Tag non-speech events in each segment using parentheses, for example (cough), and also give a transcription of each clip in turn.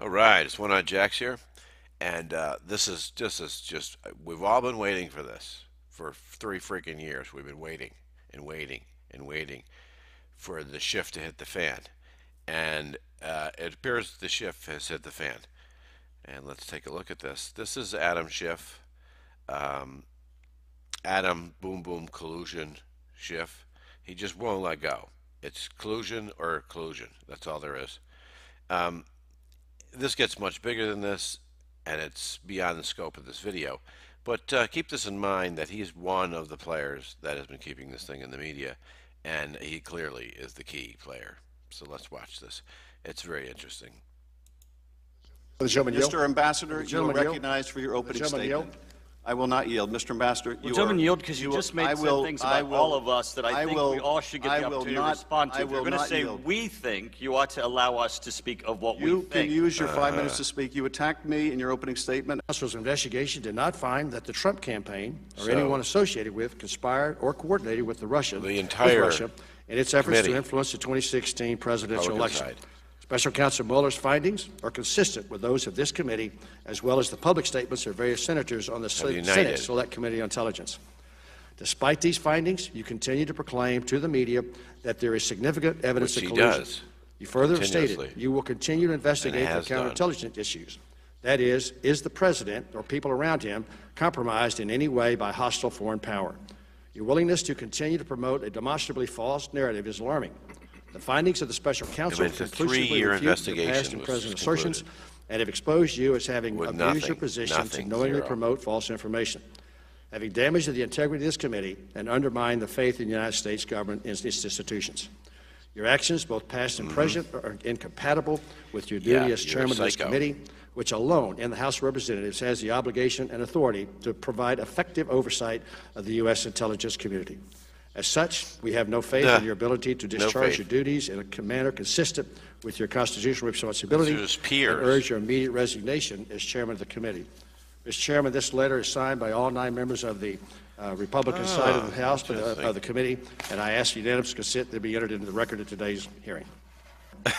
All right, it's one on Jacks here, and uh, this is just is just we've all been waiting for this for three freaking years. We've been waiting and waiting and waiting for the shift to hit the fan, and uh, it appears the shift has hit the fan. And let's take a look at this. This is Adam Schiff, um, Adam Boom Boom Collusion Schiff. He just won't let go. It's collusion or collusion. That's all there is. Um, this gets much bigger than this, and it's beyond the scope of this video. But uh, keep this in mind that he's one of the players that has been keeping this thing in the media, and he clearly is the key player. So let's watch this. It's very interesting. Mr. Ambassador, you are gentleman yield. recognized for your opening gentleman statement. Yield. I will not yield. Mr. Ambassador, you Well, are... gentlemen, yield because you will- just made I some things I about will- all of us that I, think will- we all should get I the will opportunity not- to respond to. I if you're going to not say yield. we think, you ought to allow us to speak of what we You we can use your five uh-huh. minutes to speak. You attacked me in your opening statement. Counsel's investigation did not find that the Trump campaign or So- anyone associated with conspired or coordinated with the Russian, The with entire Russia in its efforts committee. to influence the 2016 presidential Republican election. side. Special Counsel Mueller's findings are consistent with those of this committee, as well as the public statements of various senators on the Sen- Senate Select Committee on Intelligence. Despite these findings, you continue to proclaim to the media that there is significant evidence Which of he collusion. does, You further have stated you will continue to investigate the has done. counterintelligence issues. That is, is the president or people around him compromised in any way by hostile foreign power? Your willingness to continue to promote a demonstrably false narrative is alarming. The findings of the special counsel it's a conclusively three-year refute your investigation past and was present assertions concluded. and have exposed you as having With abused your nothing, position to nothing, knowingly zero. promote false information, having damaged the integrity of this committee and undermined the faith in the United States government and its institutions. Your actions, both past and present, are incompatible with your duty Mm-hmm. Yeah, as you're a chairman of this psycho. committee, which alone in the House of Representatives has the obligation and authority to provide effective oversight of the U.S. intelligence community. As such, we have no faith Duh. in your ability to discharge faith. your duties in a manner consistent with your constitutional responsibility. These are his and urge your immediate resignation as chairman of the committee. Mr. Chairman, this letter is signed by all nine members of the uh, Republican side of the House, but, uh, Ah, of the committee, and I ask unanimous consent to be entered into the record of today's hearing. (laughs)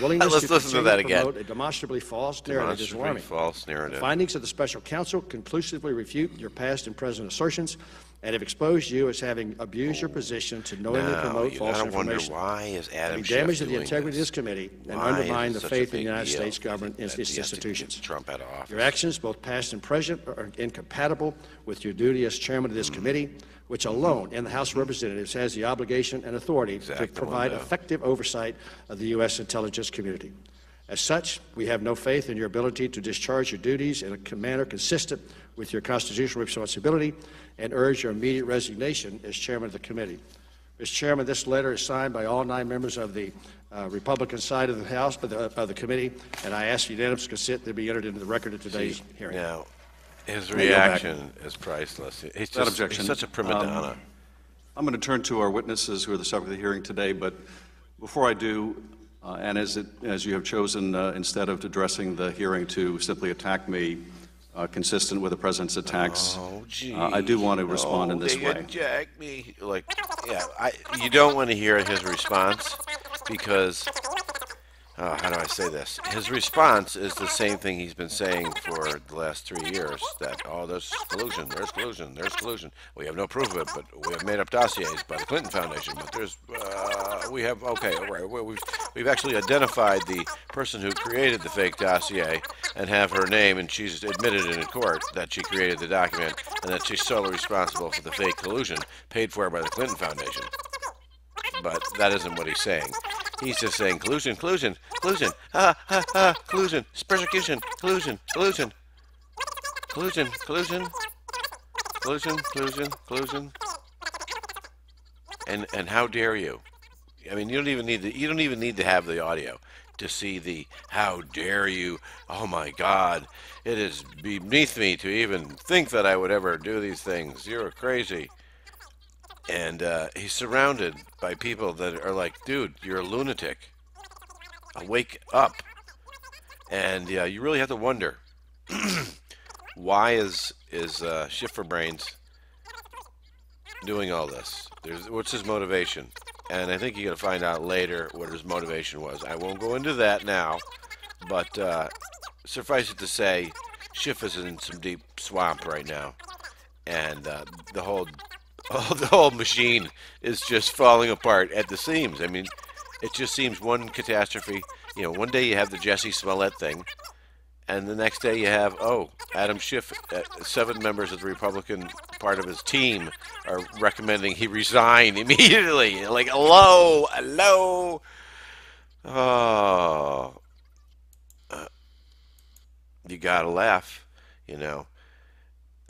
Willingness Let's to listen to that again. a demonstrably false narrative is alarming. false The narrative. findings of the special counsel conclusively refute your past and present assertions and have exposed you as having abused your position to knowingly Now, promote you false gotta wonder information. why is Adam having damaged the integrity of this? this committee and Why undermined the faith in the United deal States government and its he has to get institutions. Trump out of office. Your actions, both past and present, are incompatible with your duty as chairman of this Mm-hmm. committee, which alone in the House of Representatives has the obligation and authority Exact to provide effective oversight of the U.S. intelligence community. As such, we have no faith in your ability to discharge your duties in a manner consistent with your constitutional responsibility and urge your immediate resignation as chairman of the committee. Mr. Chairman, this letter is signed by all nine members of the uh, Republican side of the House, of the, of the committee, and I ask unanimous consent to be entered into the record of today's hearing. Now, his May I go back? reaction is priceless. He's just objection. he's such a prima Um, donna. I'm going to turn to our witnesses who are the subject of the hearing today, but before I do, uh, and as, it, as you have chosen, uh, instead of addressing the hearing to simply attack me, uh, consistent with the president's attacks, Oh, uh, I do want to respond in this they way. Jack me. Like, yeah, I, you don't want to hear his response because, uh, how do I say this? His response is the same thing he's been saying for the last three years that, oh, there's collusion, there's collusion, there's collusion. We have no proof of it, but we have made up dossiers by the Clinton Foundation, but there's, uh, we have, okay, all right, we- we've, we've actually identified the person who created the fake dossier and have her name, and she's admitted in court that she created the document and that she's solely responsible for the fake collusion paid for by the Clinton Foundation. But that isn't what he's saying. He's just saying collusion, collusion, collusion, ha ha ha, collusion, persecution, collusion, collusion, collusion, collusion, collusion, collusion, collusion. And and how dare you? I mean, you don't even need to. You don't even need to have the audio to see the "How dare you!" Oh my God! It is beneath me to even think that I would ever do these things. You're crazy. And uh, he's surrounded by people that are like, "Dude, you're a lunatic. Wake up!" And yeah, you really have to wonder (clears throat) why is is uh, Schiffer Brains doing all this? There's, what's his motivation? And I think you're going to find out later what his motivation was. I won't go into that now, But uh, suffice it to say, Schiff is in some deep swamp right now, and uh, the whole (laughs) the whole machine is just falling apart at the seams. I mean, it just seems one catastrophe. You know, one day you have the Jussie Smollett thing, and the next day you have oh Adam Schiff. Uh, seven members of the Republican part of his team are recommending he resign (laughs) immediately. Like hello, hello. Oh, uh, you gotta laugh, you know.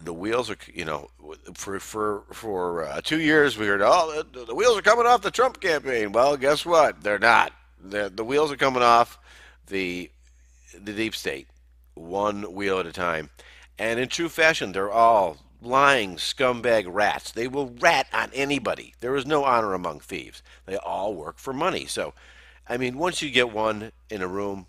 The wheels are, you know, for for for uh, two years we heard, oh, the, the wheels are coming off the Trump campaign. Well, guess what? They're not. They're, the wheels are coming off the the deep state, one wheel at a time, and in true fashion, they're all lying scumbag rats. They will rat on anybody. There is no honor among thieves. They all work for money. So I mean, once you get one in a room,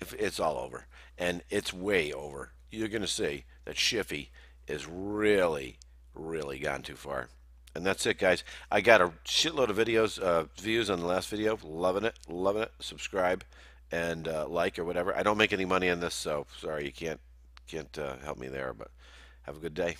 it's all over, and it's way over. You're going to see that Shiffy is really, really gone too far. And that's it, guys. I got a shitload of videos, uh, views on the last video. Loving it, loving it. Subscribe and uh, like or whatever. I don't make any money on this, so sorry you can't can't uh, help me there. But have a good day.